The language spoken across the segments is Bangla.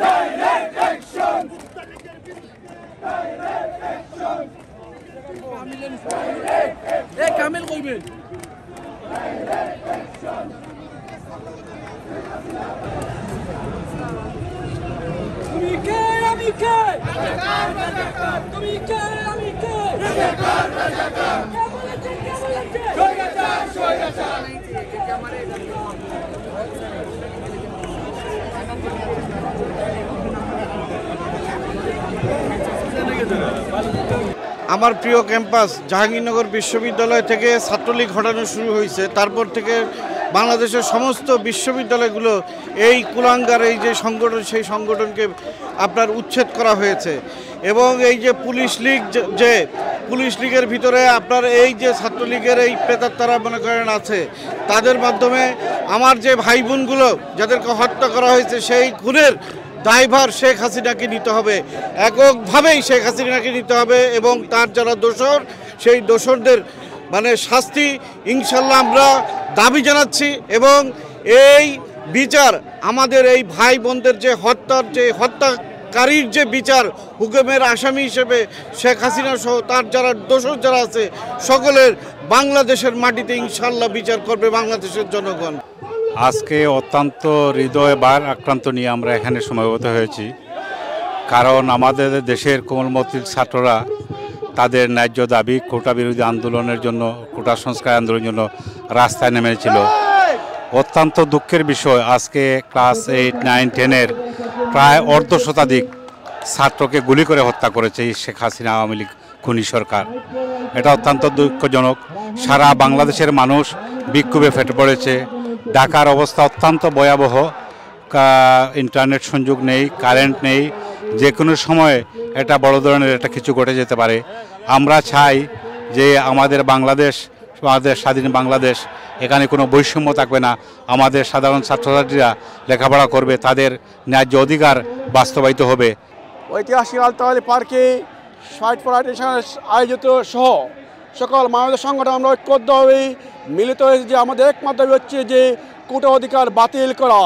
Direct action! Direct action! كامل غيبين ميكاي يا ميكاي ميكاي يا ميكاي شوية شوية شوية আমার প্রিয় ক্যাম্পাস জাহাঙ্গীরনগর বিশ্ববিদ্যালয় থেকে ছাত্রলীগ ঘটানো শুরু হয়েছে। তারপর থেকে বাংলাদেশের সমস্ত বিশ্ববিদ্যালয়গুলো এই কুলাঙ্গার, এই যে সংগঠন, সেই সংগঠনকে আপনার উচ্ছেদ করা হয়েছে। এবং এই যে পুলিশ লীগ যে- পুলিশ লীগের ভিতরে আপনার এই যে ছাত্রলীগের এই প্রেতাত্মারা মনে করেন আছে, তাদের মাধ্যমে আমার যে ভাই বোনগুলো যাদেরকে হত্যা করা হয়েছে, সেই খুনের দায়ভার শেখ হাসিনাকে নিতে হবে। এককভাবেই শেখ হাসিনাকে নিতে হবে এবং তার যারা দোষর, সেই দোষরদের মানে শাস্তি ইনশাল্লাহ আমরা দাবি জানাচ্ছি এবং এই বিচার, আমাদের এই ভাই বোনদের যে হত্যার যে হত্যাকারীর যে বিচার, হুকুমের আসামি হিসেবে শেখ হাসিনা সহ তার যারা দোষর যারা আছে, সকলের বাংলাদেশের মাটিতে ইনশাল্লাহ বিচার করবে বাংলাদেশের জনগণ। আজকে অত্যন্ত হৃদয় বার আক্রান্ত নিয়ে আমরা এখানে সমবেত হয়েছি। কারণ আমাদের দেশের কোমলমতি ছাত্ররা তাদের ন্যায্য দাবি, কোটা বিরোধী আন্দোলনের জন্য, কোটা সংস্কার আন্দোলনের জন্য রাস্তায় নেমেছিল। অত্যন্ত দুঃখের বিষয়, আজকে ক্লাস এইট, নাইন, টেনের প্রায় অর্ধ শতাধিক ছাত্রকে গুলি করে হত্যা করেছে শেখ হাসিনা আওয়ামী লীগ খুনি সরকার। এটা অত্যন্ত দুঃখজনক। সারা বাংলাদেশের মানুষ বিক্ষোভে ফেটে পড়েছে। ঢাকার অবস্থা অত্যন্ত ভয়াবহ। ইন্টারনেট সংযোগ নেই কারেন্ট নেই যে কোনো সময় এটা বড় ধরনের একটা কিছু ঘটে যেতে পারে। আমরা চাই যে আমাদের বাংলাদেশ, আমাদের স্বাধীন বাংলাদেশ, এখানে কোনো বৈষম্য থাকবে না। আমাদের সাধারণ ছাত্রছাত্রীরা লেখাপড়া করবে, তাদের ন্যায্য অধিকার বাস্তবায়িত হবে। ঐতিহাসিক আলতালি পার্কে সাইট পড়াইটেশন আয়োজিত সহ সকল মানবতার সংগঠন আমরা ঐক্যবদ্ধভাবে মিলিত হয়েছে যে আমাদের একমাত্র হচ্ছে যে কোটা অধিকার বাতিল করা।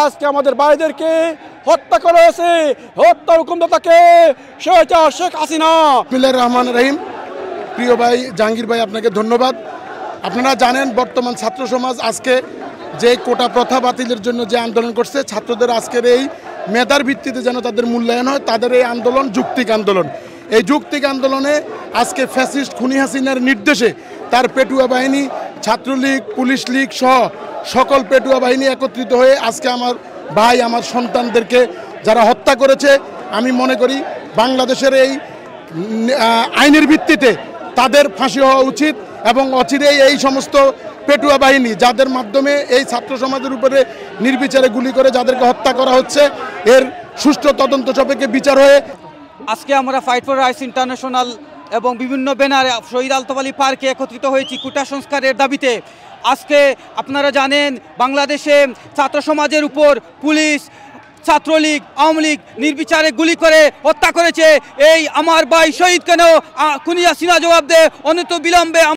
আজকে আমাদের ভাইদেরকে হত্যা করা হয়েছে। হত্যার হুকুমদাতাকে সেটা শেখ হাসিনা। বিসমিল্লাহির রহমান রহিম, প্রিয় ভাই জাহাঙ্গীর ভাই, আপনাকে ধন্যবাদ। আপনারা জানেন বর্তমান ছাত্র সমাজ আজকে যে কোটা প্রথা বাতিলের জন্য যে আন্দোলন করছে, ছাত্রদের আজকের এই মেধার ভিত্তিতে যেন তাদের মূল্যায়ন হয়, তাদের এই আন্দোলন যুক্তিক আন্দোলন। এই যুক্তিক আন্দোলনে আজকে ফ্যাসিস্ট খুনি হাসিনার নির্দেশে তার পেটুয়া বাহিনী ছাত্রলীগ, পুলিশ লীগ সহ সকল পেটুয়া বাহিনী একত্রিত হয়ে আজকে আমার ভাই, আমার সন্তানদেরকে যারা হত্যা করেছে, আমি মনে করি বাংলাদেশের এই আইনের ভিত্তিতে তাদের ফাঁসি হওয়া উচিত এবং অচিরেই এই সমস্ত পেটুয়া বাহিনী যাদের মাধ্যমে এই ছাত্র সমাজের উপরে নির্বিচারে গুলি করে যাদেরকে হত্যা করা হচ্ছে, এর সুষ্ঠু তদন্ত সাপেক্ষে বিচার হয়ে আজকে আমরা ফাইট ফর রাইটস ইন্টারন্যাশনাল এবং বিভিন্ন ব্যানারে শহীদ আলতাবালি পার্কে একত্রিত হয়েছি কুটা সংস্কারের দাবিতে। আজকে আপনারা জানেন, বাংলাদেশে ছাত্র সমাজের উপর পুলিশ, ছাত্রলীগ, আওয়ামী লীগ নির্বিচারে গুলি করে হত্যা করেছে। এই আমার ভাই শহীদ কেন? কুনিয়া সিনা জবাব দে। অনেক বিলম্বে